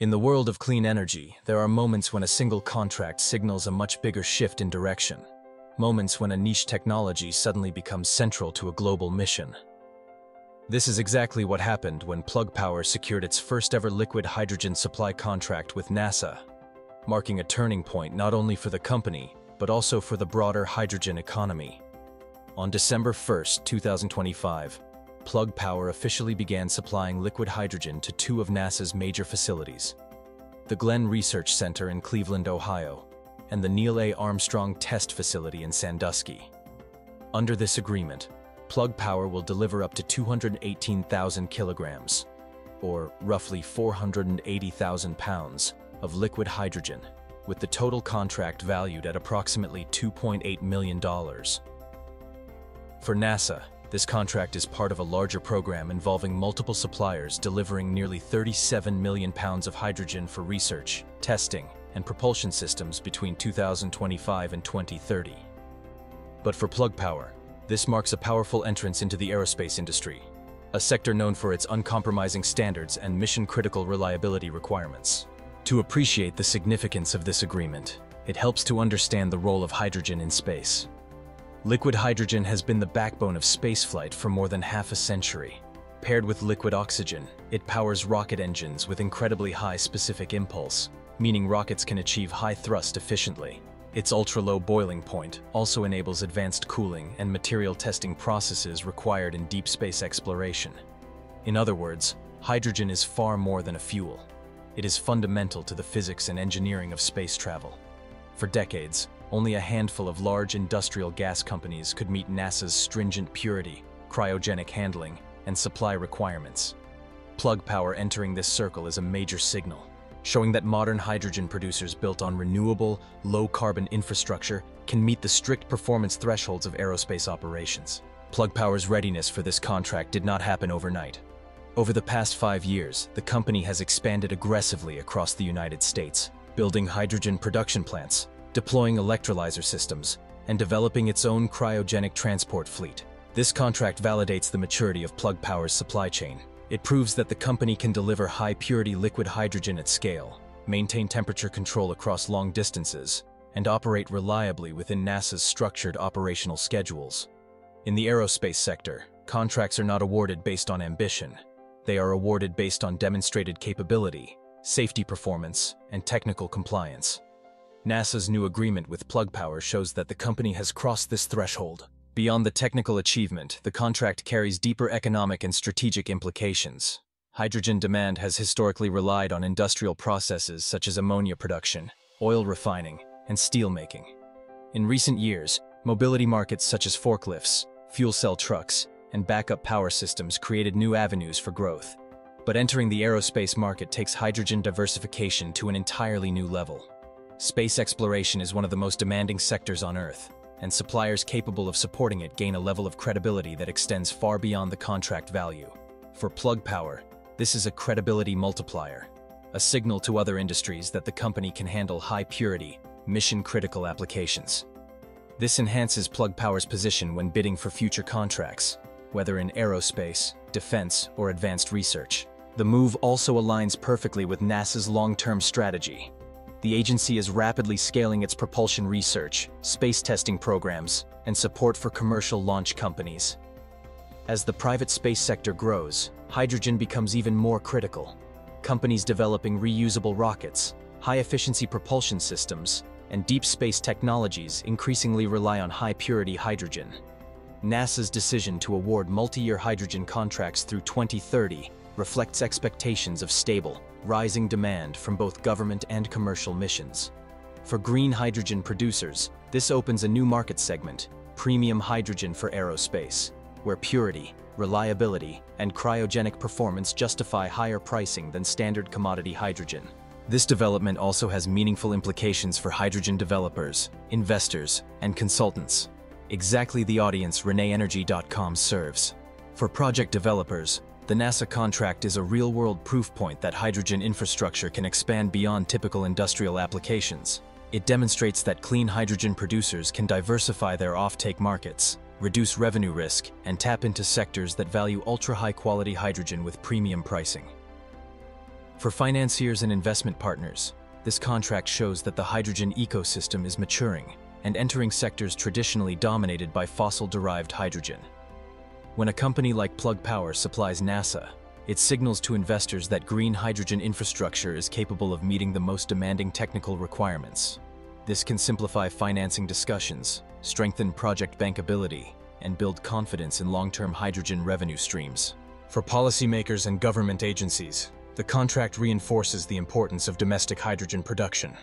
In the world of clean energy, there are moments when a single contract signals a much bigger shift in direction. Moments when a niche technology suddenly becomes central to a global mission. This is exactly what happened when Plug Power secured its first ever liquid hydrogen supply contract with NASA, marking a turning point not only for the company, but also for the broader hydrogen economy. On December 1, 2025, Plug Power officially began supplying liquid hydrogen to two of NASA's major facilities, the Glenn Research Center in Cleveland, Ohio, and the Neil A. Armstrong Test Facility in Sandusky. Under this agreement, Plug Power will deliver up to 218,000 kilograms, or roughly 480,000 pounds, of liquid hydrogen, with the total contract valued at approximately $2.8 million. For NASA, this contract is part of a larger program involving multiple suppliers delivering nearly 37 million pounds of hydrogen for research, testing, and propulsion systems between 2025 and 2030. But for Plug Power, this marks a powerful entrance into the aerospace industry, a sector known for its uncompromising standards and mission-critical reliability requirements. To appreciate the significance of this agreement, it helps to understand the role of hydrogen in space. Liquid hydrogen has been the backbone of spaceflight for more than half a century. Paired with liquid oxygen, it powers rocket engines with incredibly high specific impulse, meaning rockets can achieve high thrust efficiently. Its ultra-low boiling point also enables advanced cooling and material testing processes required in deep space exploration. In other words, hydrogen is far more than a fuel. It is fundamental to the physics and engineering of space travel. For decades, only a handful of large industrial gas companies could meet NASA's stringent purity, cryogenic handling, and supply requirements. Plug Power entering this circle is a major signal, showing that modern hydrogen producers built on renewable, low-carbon infrastructure can meet the strict performance thresholds of aerospace operations. Plug Power's readiness for this contract did not happen overnight. Over the past five years, the company has expanded aggressively across the United States, building hydrogen production plants, deploying electrolyzer systems, and developing its own cryogenic transport fleet. This contract validates the maturity of Plug Power's supply chain. It proves that the company can deliver high-purity liquid hydrogen at scale, maintain temperature control across long distances, and operate reliably within NASA's structured operational schedules. In the aerospace sector, contracts are not awarded based on ambition. They are awarded based on demonstrated capability, safety performance, and technical compliance. NASA's new agreement with Plug Power shows that the company has crossed this threshold. Beyond the technical achievement, the contract carries deeper economic and strategic implications. Hydrogen demand has historically relied on industrial processes such as ammonia production, oil refining, and steel making. In recent years, mobility markets such as forklifts, fuel cell trucks, and backup power systems created new avenues for growth. But entering the aerospace market takes hydrogen diversification to an entirely new level. Space exploration is one of the most demanding sectors on Earth, and suppliers capable of supporting it gain a level of credibility that extends far beyond the contract value. For Plug Power, this is a credibility multiplier, a signal to other industries that the company can handle high-purity, mission-critical applications. This enhances Plug Power's position when bidding for future contracts, whether in aerospace, defense, or advanced research. The move also aligns perfectly with NASA's long-term strategy, the agency is rapidly scaling its propulsion research, space testing programs, and support for commercial launch companies. As the private space sector grows, hydrogen becomes even more critical. Companies developing reusable rockets, high-efficiency propulsion systems, and deep space technologies increasingly rely on high-purity hydrogen. NASA's decision to award multi-year hydrogen contracts through 2030 reflects expectations of stable, rising demand from both government and commercial missions. For green hydrogen producers, this opens a new market segment, premium hydrogen for aerospace, where purity, reliability, and cryogenic performance justify higher pricing than standard commodity hydrogen. This development also has meaningful implications for hydrogen developers, investors, and consultants. Exactly the audience ReneEnergy.com serves. For project developers, the NASA contract is a real-world proof point that hydrogen infrastructure can expand beyond typical industrial applications. It demonstrates that clean hydrogen producers can diversify their offtake markets, reduce revenue risk, and tap into sectors that value ultra-high-quality hydrogen with premium pricing. For financiers and investment partners, this contract shows that the hydrogen ecosystem is maturing and entering sectors traditionally dominated by fossil-derived hydrogen. When a company like Plug Power supplies NASA, it signals to investors that green hydrogen infrastructure is capable of meeting the most demanding technical requirements. This can simplify financing discussions, strengthen project bankability, and build confidence in long-term hydrogen revenue streams. For policymakers and government agencies, the contract reinforces the importance of domestic hydrogen production.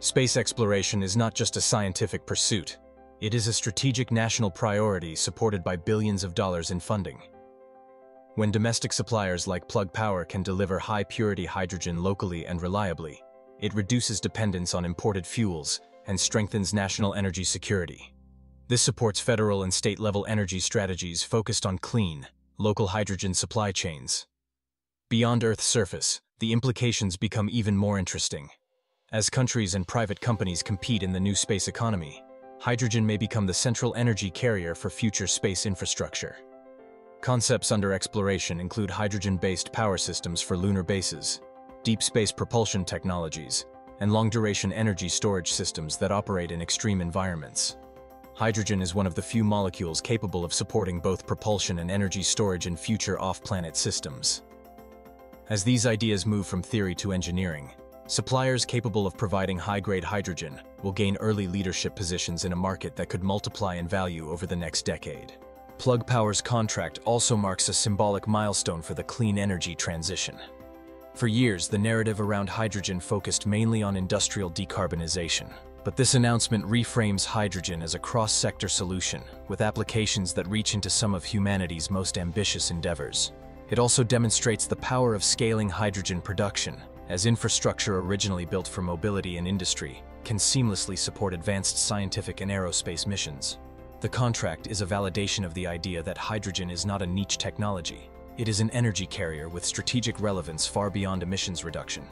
Space exploration is not just a scientific pursuit. It is a strategic national priority supported by billions of dollars in funding. When domestic suppliers like Plug Power can deliver high-purity hydrogen locally and reliably, it reduces dependence on imported fuels and strengthens national energy security. This supports federal and state-level energy strategies focused on clean, local hydrogen supply chains. Beyond Earth's surface, the implications become even more interesting. As countries and private companies compete in the new space economy, hydrogen may become the central energy carrier for future space infrastructure. Concepts under exploration include hydrogen-based power systems for lunar bases, deep space propulsion technologies, and long-duration energy storage systems that operate in extreme environments. Hydrogen is one of the few molecules capable of supporting both propulsion and energy storage in future off-planet systems. As these ideas move from theory to engineering, Suppliers capable of providing high-grade hydrogen will gain early leadership positions in a market that could multiply in value over the next decade. Plug Power's contract also marks a symbolic milestone for the clean energy transition. For years, the narrative around hydrogen focused mainly on industrial decarbonization. But this announcement reframes hydrogen as a cross-sector solution, with applications that reach into some of humanity's most ambitious endeavors. It also demonstrates the power of scaling hydrogen production, as infrastructure originally built for mobility and industry, can seamlessly support advanced scientific and aerospace missions. The contract is a validation of the idea that hydrogen is not a niche technology. It is an energy carrier with strategic relevance far beyond emissions reduction.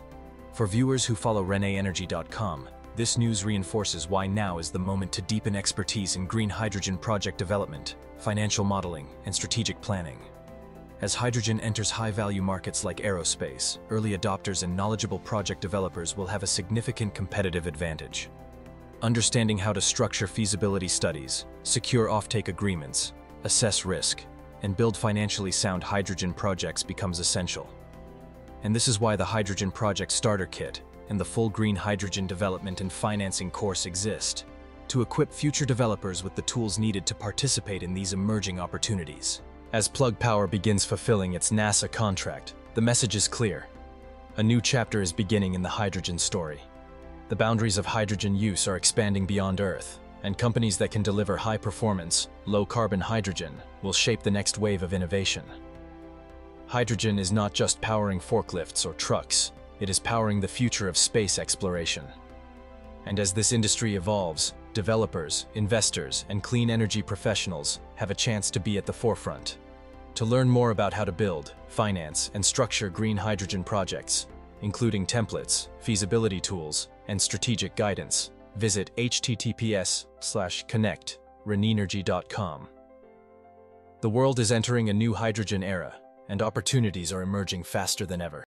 For viewers who follow ReneEnergy.com, this news reinforces why now is the moment to deepen expertise in green hydrogen project development, financial modeling, and strategic planning. As hydrogen enters high-value markets like aerospace, early adopters and knowledgeable project developers will have a significant competitive advantage. Understanding how to structure feasibility studies, secure offtake agreements, assess risk, and build financially sound hydrogen projects becomes essential. And this is why the Hydrogen Project Starter Kit and the full green hydrogen development and financing course exist, to equip future developers with the tools needed to participate in these emerging opportunities. As Plug Power begins fulfilling its NASA contract, the message is clear. A new chapter is beginning in the hydrogen story. The boundaries of hydrogen use are expanding beyond Earth, and companies that can deliver high-performance, low-carbon hydrogen will shape the next wave of innovation. Hydrogen is not just powering forklifts or trucks, it is powering the future of space exploration. And as this industry evolves, developers, investors, and clean energy professionals have a chance to be at the forefront. To learn more about how to build, finance, and structure green hydrogen projects, including templates, feasibility tools, and strategic guidance, visit https connect reneenergy.com. The world is entering a new hydrogen era, and opportunities are emerging faster than ever.